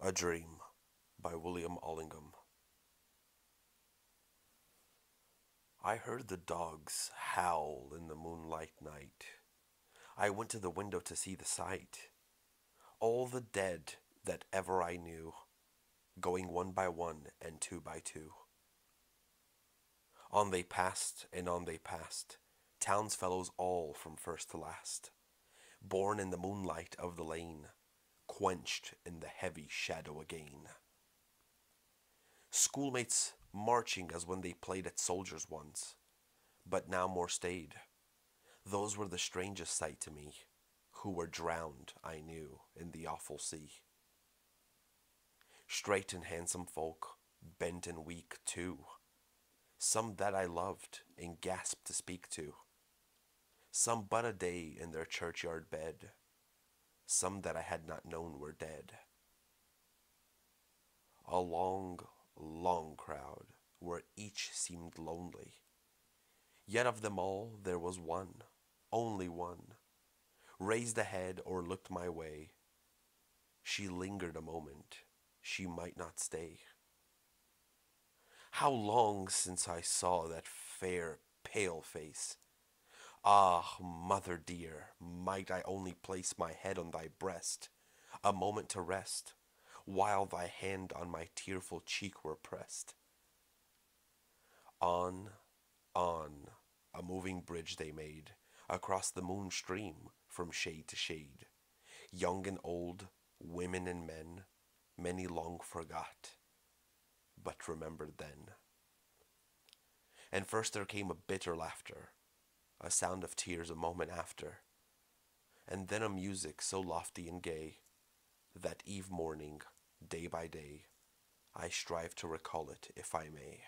A Dream by William Allingham. I heard the dogs howl in the moonlight night. I went to the window to see the sight. All the dead that ever I knew, going one by one and two by two. On they passed and on they passed, townsfellows all from first to last, born in the moonlight of the quenched in the heavy shadow again. Schoolmates marching as when they played at soldiers once, but now more staid. Those were the strangest sight to me, who were drowned, I knew, in the awful sea. Straight and handsome folk, bent and weak too, some that I loved and gasped to speak to, some but a day in their churchyard bed some that I had not known were dead. A long, long crowd, where each seemed lonely. Yet of them all there was one, only one, raised a head or looked my way. She lingered a moment, she might not stay. How long since I saw that fair, pale face, Ah, mother dear, might I only place my head on thy breast, a moment to rest, while thy hand on my tearful cheek were pressed. On, on, a moving bridge they made, across the moon stream, from shade to shade. Young and old, women and men, many long forgot, but remembered then. And first there came a bitter laughter, a sound of tears a moment after, and then a music so lofty and gay that eve morning, day by day, I strive to recall it if I may.